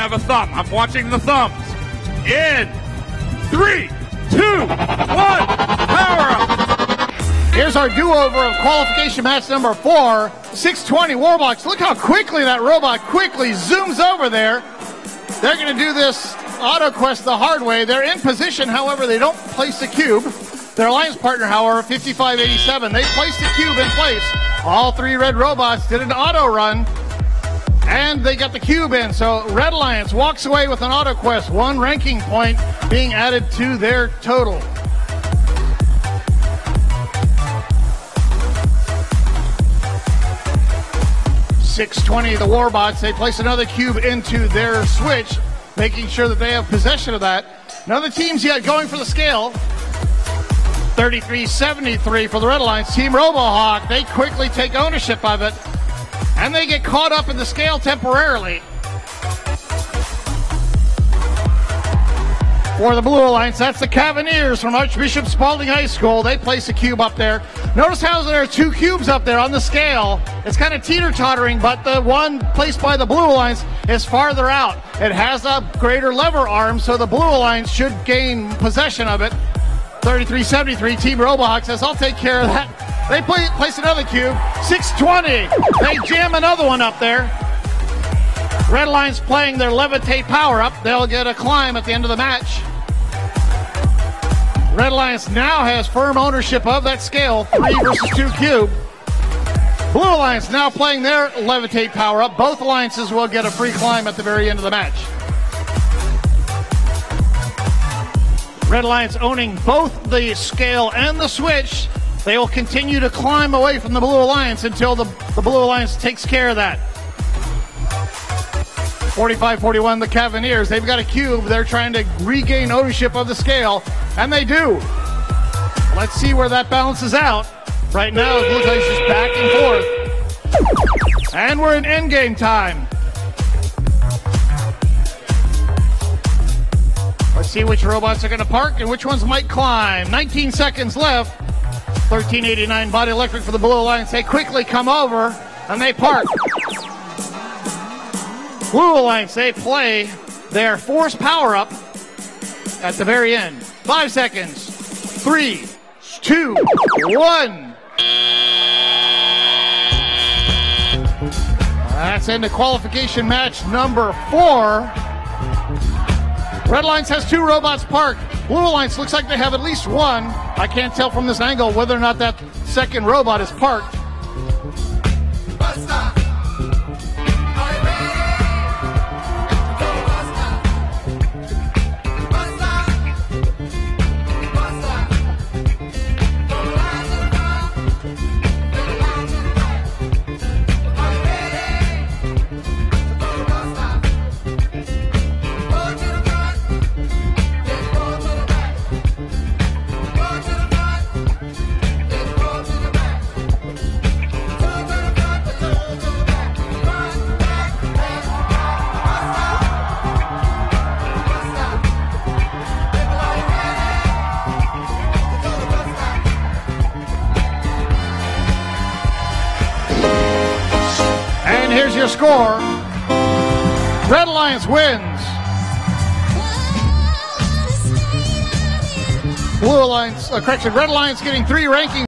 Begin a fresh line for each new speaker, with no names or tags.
have a thumb. I'm watching the thumbs. In three, two, one, power up.
Here's our do-over of qualification match number four, 620 Warbots. Look how quickly that robot quickly zooms over there. They're going to do this auto quest the hard way. They're in position, however, they don't place the cube. Their alliance partner, however, 5587, they placed the cube in place. All three red robots did an auto run, and they got the cube in. So Red Alliance walks away with an auto quest, one ranking point being added to their total. Six twenty, the Warbots. They place another cube into their switch, making sure that they have possession of that. None of the teams yet going for the scale. 33-73 for the Red Alliance. Team RoboHawk, they quickly take ownership of it, and they get caught up in the scale temporarily. For the Blue Alliance, that's the Cavaliers from Archbishop Spalding High School. They place a cube up there. Notice how there are two cubes up there on the scale. It's kind of teeter-tottering, but the one placed by the Blue Alliance is farther out. It has a greater lever arm, so the Blue Alliance should gain possession of it. 33-73, Team RoboHawk says, I'll take care of that. They play, place another cube. 620. They jam another one up there. Red Alliance playing their levitate power up. They'll get a climb at the end of the match. Red Alliance now has firm ownership of that scale, three versus two cube. Blue Alliance now playing their levitate power up. Both alliances will get a free climb at the very end of the match. Red Alliance owning both the scale and the switch. They will continue to climb away from the Blue Alliance until the, the Blue Alliance takes care of that. 45-41, the Cavaliers. They've got a cube. They're trying to regain ownership of the scale, and they do. Let's see where that balances out. Right now, looks like it's back and forth. And we're in endgame time. Let's see which robots are going to park and which ones might climb. 19 seconds left. 1389 Body Electric for the Blue Alliance. They quickly come over and they park. Blue Alliance, they play their force power up at the very end. Five seconds. Three, two, one. That's into qualification match number four. Red Alliance has two robots parked. Blue Alliance looks like they have at least one. I can't tell from this angle whether or not that second robot is parked. Here's your score. Red Alliance wins. Blue Alliance, uh, correction, Red Alliance getting three rankings.